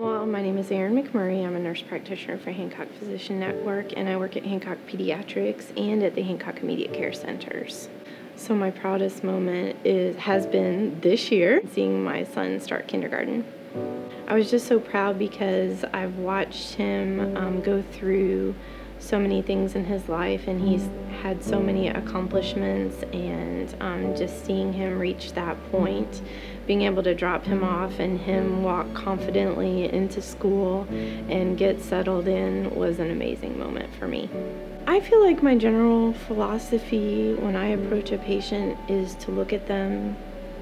Well, my name is Erin McMurray. I'm a nurse practitioner for Hancock Physician Network, and I work at Hancock Pediatrics and at the Hancock Immediate Care Centers. So my proudest moment is has been this year, seeing my son start kindergarten. I was just so proud because I've watched him um, go through so many things in his life and he's had so many accomplishments and um, just seeing him reach that point being able to drop him off and him walk confidently into school and get settled in was an amazing moment for me. I feel like my general philosophy when i approach a patient is to look at them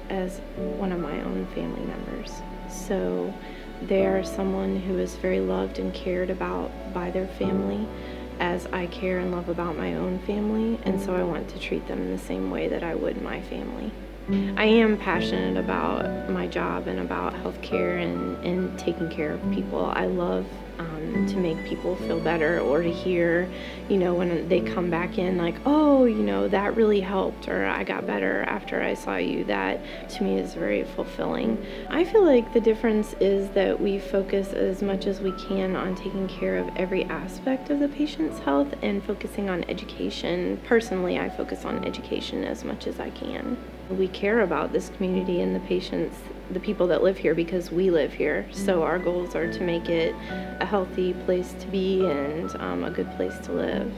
as one of my own family members. So they are someone who is very loved and cared about by their family as I care and love about my own family, and so I want to treat them in the same way that I would my family. I am passionate about my job and about healthcare and, and taking care of people. I love um, to make people feel better or to hear, you know, when they come back in, like, oh, you know, that really helped or I got better after I saw you. That to me is very fulfilling. I feel like the difference is that we focus as much as we can on taking care of every aspect of the patient's health and focusing on education. Personally, I focus on education as much as I can. We care about this community and the patients the people that live here because we live here. So our goals are to make it a healthy place to be and um, a good place to live.